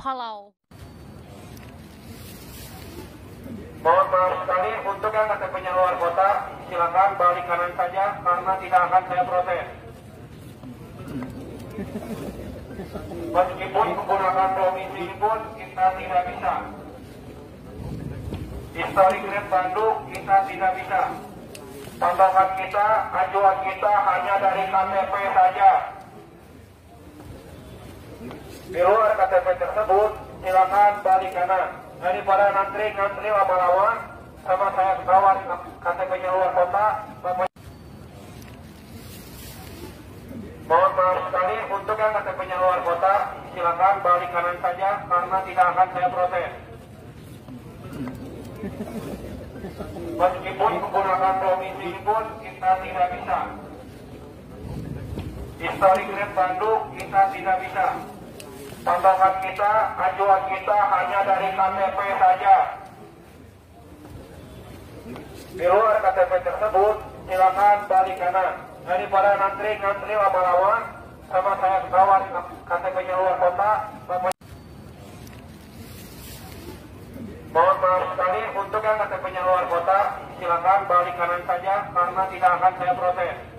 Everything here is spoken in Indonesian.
Halau. Mohon maaf sekali untuk yang KTP-nya luar kota, silakan balik kanan saja karena tidak akan saya protes. Meskipun menggunakan domisi pun kita tidak bisa. Histori Grab Bandung kita tidak bisa. Tambahan kita, acuan kita hanya dari KTP saja. Di luar KTP silakan balik kanan. Daripada ngantri ngantri lama-lama, sama saya kawan KTP-nya luar kota, Bapak Mohon maaf sekali untuk yang KTP-nya luar kota, silakan balik kanan saja karena tidak akan saya proses. Meskipun menggunakan domisili pun kita tidak bisa. Historik Bandung kita tidak bisa. Tambahan kita, ajuan kita hanya dari KTP saja. Di luar KTP tersebut, silakan balik kanan. Daripada ngantri ngantri lama-lama, sama saya kawan KTP-nya luar kota, Bapak Mohon maaf sekali untuk yang KTP-nya luar kota, silakan balik kanan saja karena tidak akan saya proses.